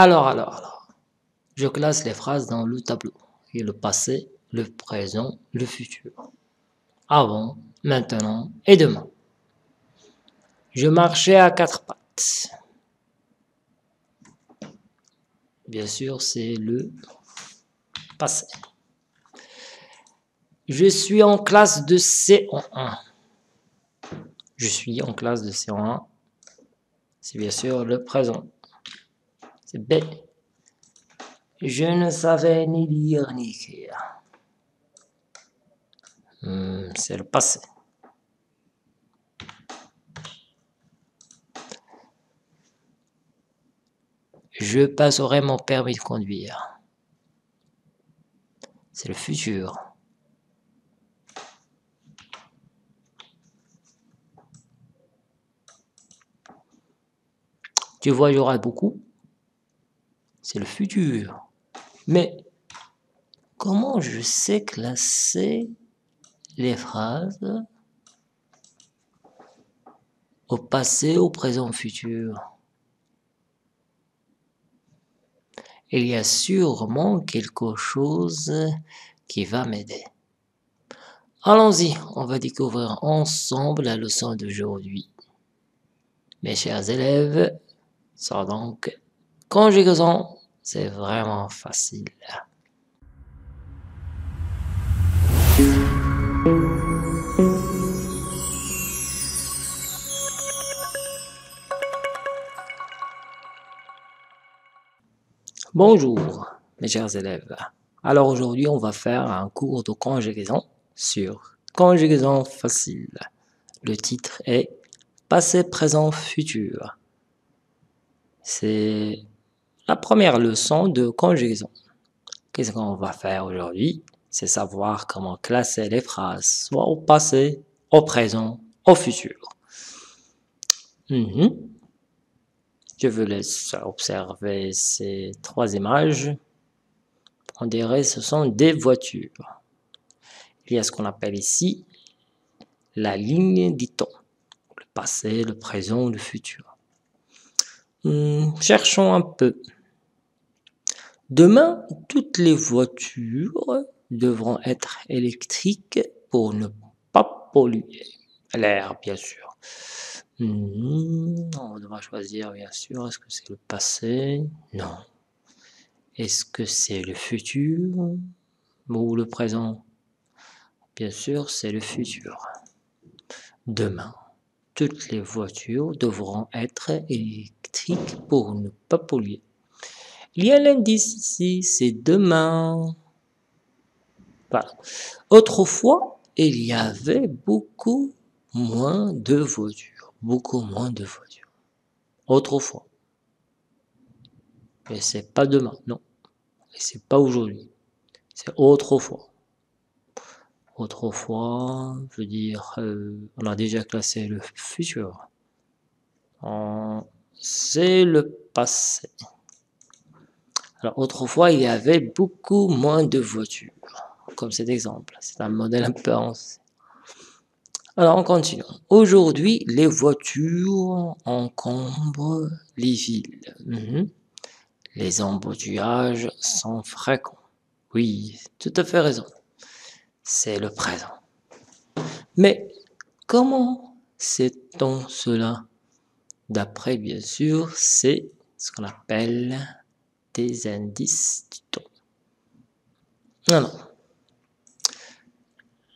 Alors, alors, alors. Je classe les phrases dans le tableau. A le passé, le présent, le futur. Avant, maintenant et demain. Je marchais à quatre pattes. Bien sûr, c'est le passé. Je suis en classe de C1. Je suis en classe de C1. C'est bien sûr le présent. C'est B. Je ne savais ni lire ni écrire. Hmm, c'est le passé. Je passerai mon permis de conduire. C'est le futur. Tu aura beaucoup. C'est le futur. Mais comment je sais classer les phrases au passé, au présent, au futur? Il y a sûrement quelque chose qui va m'aider. Allons-y, on va découvrir ensemble la leçon d'aujourd'hui. Mes chers élèves, ça donc conjugaison, c'est vraiment facile. Bonjour mes chers élèves. Alors aujourd'hui on va faire un cours de conjugaison sur conjugaison facile. Le titre est passé, présent, futur. C'est la première leçon de conjugaison. Qu'est-ce qu'on va faire aujourd'hui? C'est savoir comment classer les phrases, soit au passé, au présent, au futur. Mhm. Je vous laisse observer ces trois images. On dirait que ce sont des voitures. Il y a ce qu'on appelle ici la ligne du temps. Le passé, le présent, le futur. Hmm, cherchons un peu. Demain, toutes les voitures devront être électriques pour ne pas polluer l'air, bien sûr. Hmm, on devra choisir, bien sûr. Est-ce que c'est le passé? Non. Est-ce que c'est le futur ou le présent? Bien sûr, c'est le futur. Demain, toutes les voitures devront être électriques pour ne pas polluer. Il y a l'indice ici, c'est demain. Voilà. Autrefois, il y avait beaucoup moins de voitures. Beaucoup moins de voitures. Autrefois. Mais c'est pas demain, non. Et c'est pas aujourd'hui. C'est autrefois. Autrefois, veut dire, euh, on a déjà classé le futur. C'est le passé. Alors, autrefois, il y avait beaucoup moins de voitures, comme cet exemple. C'est un modèle un peu ancien. Alors, on continue. Aujourd'hui, les voitures encombrent les villes. Mhm. Les embouteillages sont fréquents. Oui, tout à fait raison c'est le présent. Mais comment sait-on cela? D'après, bien sûr, c'est ce qu'on appelle des indices du temps. Alors,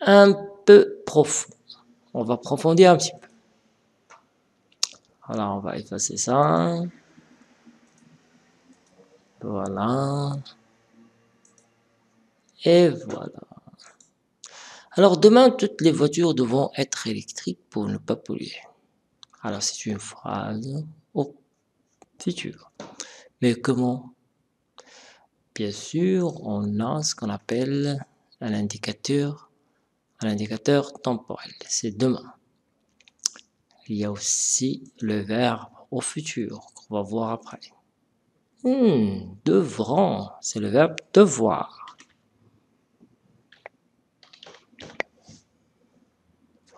un peu profond. On va approfondir un petit peu. Alors, on va effacer ça. Voilà. Et voilà. Alors demain, toutes les voitures devront être électriques pour ne pas polluer. Alors c'est une phrase au futur. Mais comment Bien sûr, on a ce qu'on appelle un indicateur, temporel. C'est demain. Il y a aussi le verbe au futur qu'on va voir après. Hmm, c'est le verbe devoir.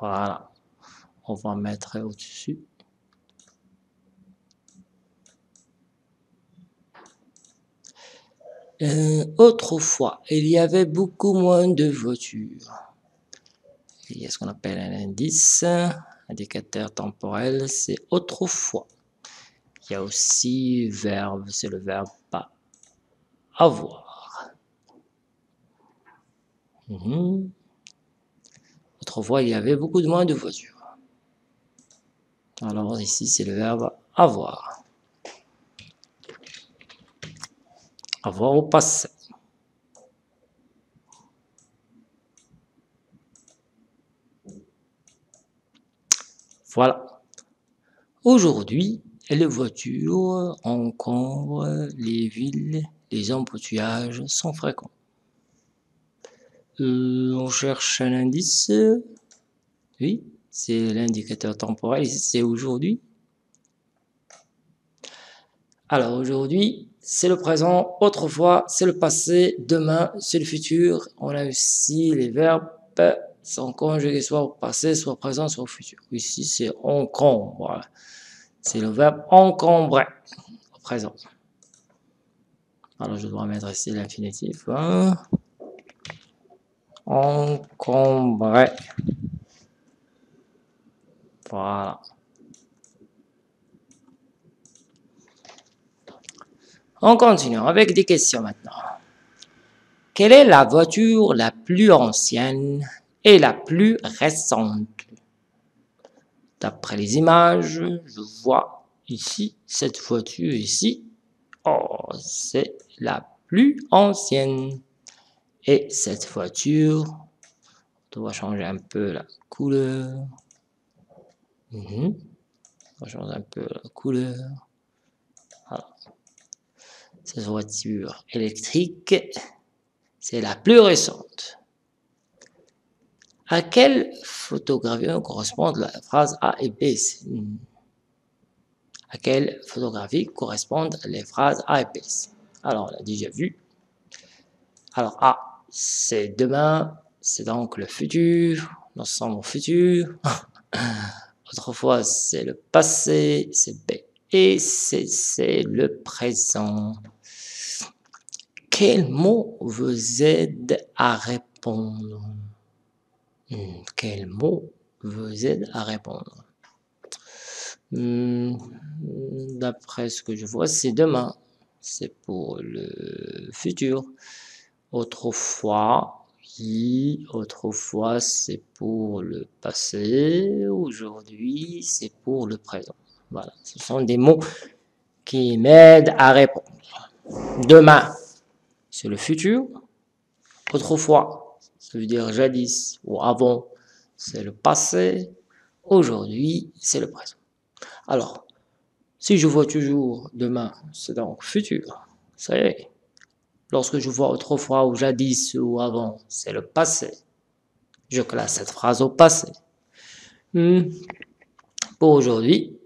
Voilà. On va mettre au-dessus. Euh, autrefois, il y avait beaucoup moins de voitures. Il y a ce qu'on appelle un indice, indicateur temporel, c'est autrefois. Il y a aussi verbe, c'est le verbe pas avoir. Mhm. Autrefois, il y avait beaucoup moins de voitures. Alors ici, c'est le verbe avoir. Au passé. Voilà. Aujourd'hui, les voitures encombrent les villes, les embouteillages sont fréquents. Euh, on cherche un indice. Oui, c'est l'indicateur temporel, c'est aujourd'hui. Alors aujourd'hui, c'est le présent, autrefois, c'est le passé, demain, c'est le futur. On a aussi les verbes sont conjugués soit au passé, soit au présent, soit au futur. Ici, c'est encombre. C'est le verbe encombrer au présent. Alors, je dois mettre ici l'infinitif. Hein. Encombrer. Voilà. On continue avec des questions maintenant. Quelle est la voiture la plus ancienne et la plus récente? D'après les images, je vois ici, cette voiture ici, oh, c'est la plus ancienne. Et cette voiture, on doit changer un peu la couleur. Mhm. Changer un peu la couleur. Cette voiture électrique, c'est la plus récente. À quelle photographie correspondent la phrase A et B À quelle photographie correspondent les phrases A et B? Alors, on a déjà vu. Alors, A, c'est demain, c'est donc le futur, nous sommes au futur. Autrefois, c'est le passé, c'est B. Et c'est le présent. Quel mot vous aide à répondre? Hmm, Quel mot vous aide à répondre? Hmm, D'après ce que je vois, c'est demain. C'est pour le futur. Autrefois, oui, autrefois c'est pour le passé, aujourd'hui c'est pour le présent. Voilà, ce sont des mots qui m'aident à répondre. Demain, c'est le futur. Autrefois, ça veut dire jadis ou avant, c'est le passé. Aujourd'hui, c'est le présent. Alors, si je vois toujours demain, c'est donc futur. Ça y est. Lorsque je vois autrefois ou jadis ou avant, c'est le passé. Je classe cette phrase au passé. Hmm. Pour aujourd'hui,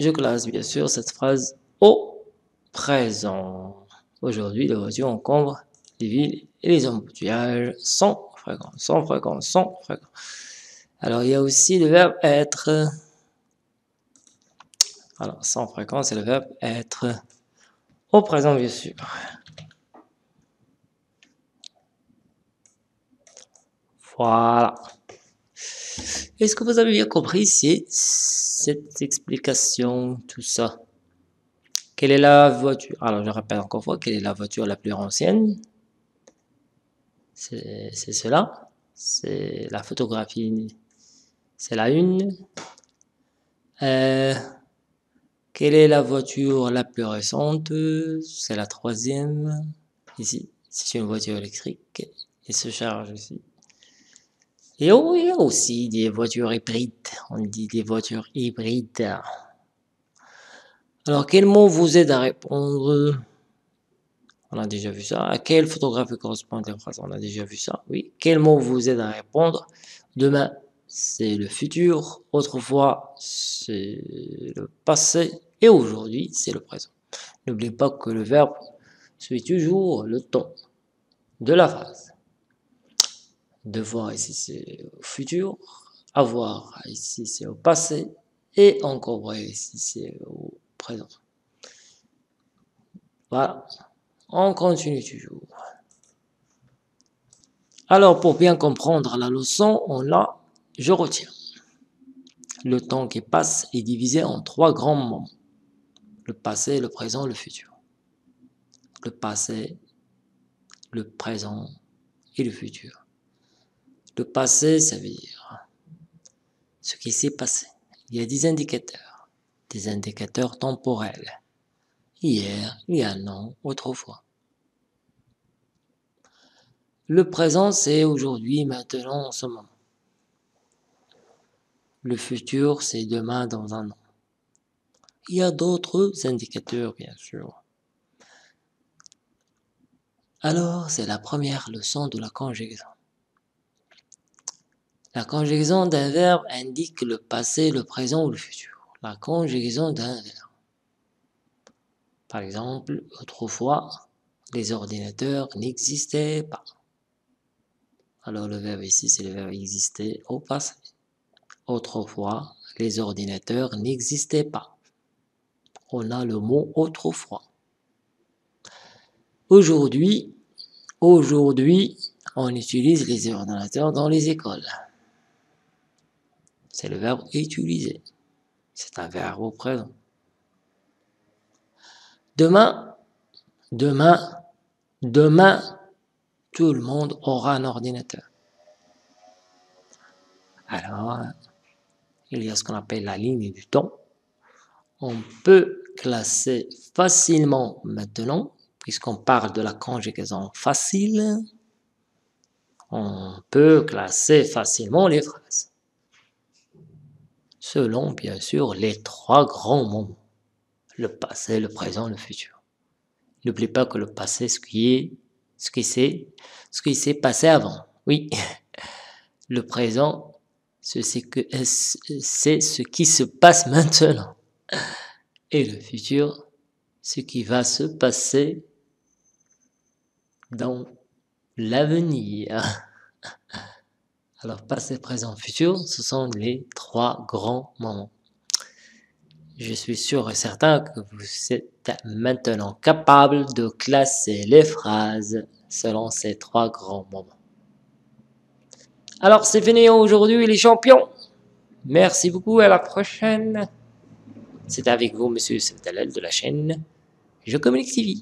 je classe bien sûr cette phrase au présent. Aujourd'hui, les voitures encombrent les villes et les embouteillages sont fréquents, sans fréquents, sans fréquents. Alors, il y a aussi le verbe être. Alors, sans fréquent, c'est le verbe être au présent, bien sûr. Voilà. Est-ce que vous avez bien compris cette explication, tout ça? Quelle est la voiture? Alors, je répète encore une quelle est la voiture la plus ancienne? C'est cela. C'est la photographie. C'est la une. Euh, quelle est la voiture la plus récente? C'est la troisième. Ici, c'est une voiture électrique. Et se charge aussi. Et il y a aussi des voitures hybrides. On dit des voitures hybrides. Alors, quel mot vous aide à répondre? On a déjà vu ça. À quelle photographie correspond la phrase On a déjà vu ça. Oui. Quel mot vous aide à répondre? Demain, c'est le futur. Autrefois, c'est le passé. Et aujourd'hui, c'est le présent. N'oubliez pas que le verbe suit toujours le ton de la phrase. Devoir, ici, c'est au futur. Avoir, ici, c'est au passé. Et encore, ici, c'est au présent. Voilà. On continue toujours. Alors, pour bien comprendre la leçon, on l'a, je retiens. Le temps qui passe est divisé en trois grands moments. Le passé, le présent, le futur. Le passé, le présent et le futur. Le passé, ça veut dire ce qui s'est passé. Il y a des indicateurs, des indicateurs temporels. Hier, il y a un an, autrefois. Le présent, c'est aujourd'hui, maintenant, en ce moment. Le futur, c'est demain, dans un an. Il y a d'autres indicateurs, bien sûr. Alors, c'est la première leçon de la conjugaison. La conjugaison d'un verbe indique le passé, le présent ou le futur. La conjugaison d'un verbe. Par exemple, autrefois, les ordinateurs n'existaient pas. Alors le verbe ici, c'est le verbe exister au passé. Autrefois, les ordinateurs n'existaient pas. On a le mot autrefois. Aujourd'hui, on utilise les ordinateurs dans les écoles. C'est le verbe utiliser. C'est un verbe au présent. Demain, demain, demain, tout le monde aura un ordinateur. Alors, il y a ce qu'on appelle la ligne du temps. On peut classer facilement maintenant puisqu'on parle de la conjugaison facile, on peut classer facilement les phrases. Selon, bien sûr, les trois grands moments. Le passé, le présent, le futur. N'oublie pas que le passé, ce qui est, ce qui s'est, ce qui s'est passé avant. Oui. Le présent, c'est ce qui se passe maintenant. Et le futur, ce qui va se passer dans l'avenir. Alors, passé, présent, futur, ce sont les trois grands moments. Je suis sûr et certain que vous êtes maintenant capable de classer les phrases selon ces trois grands moments. Alors, c'est fini aujourd'hui, les champions. Merci beaucoup, à la prochaine. C'est avec vous, monsieur Sebdalal de la chaîne Je Communique TV.